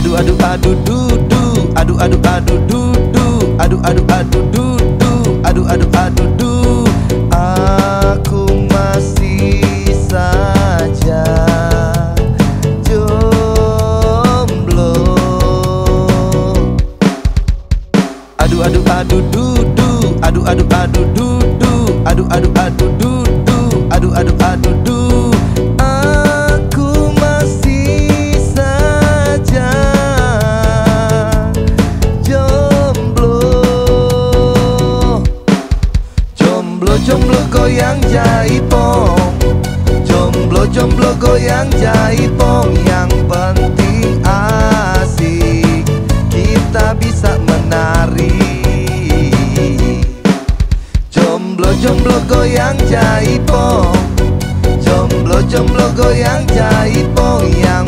adu adu du du. Adu adu adu du du. Adu adu adu du du. Adu adu adu du. Aku masih saja jomblo. Adu adu adu du du. Adu adu adu du du. Adu adu adu du jomblo goyang jaipong jomblo jomblo goyang jaipong yang penting asik kita bisa menari. Jomblo jomblo goyang jaipong jomblo jomblo goyang jaipong yang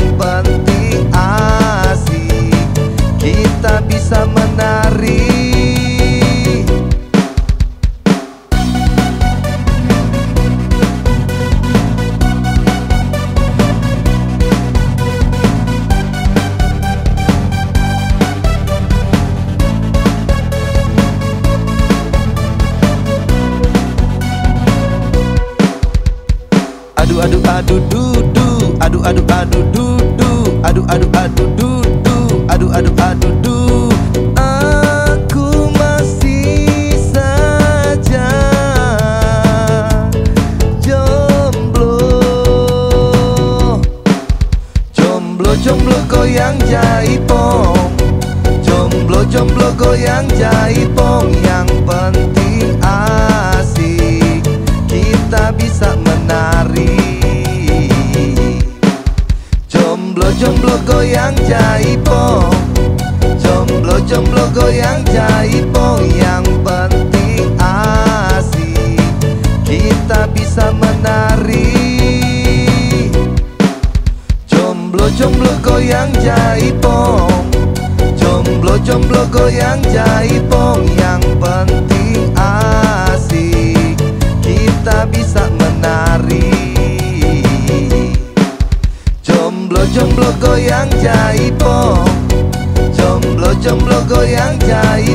Adu adu adu du du. Adu adu adu du du. Adu adu adu du du. Adu adu adu du. Aku masih saja jomblo. Jomblo jomblo goyang jaipong jomblo jomblo goyang jaipong yang penting goyang jaipong jomblo jomblo goyang jaipong yang penting asik. Kita bisa menari. Jomblo jomblo goyang jaipong jomblo jomblo goyang jaipong yang penting asik. Kita bisa goyang jaipo jomblo jomblo goyang jaipo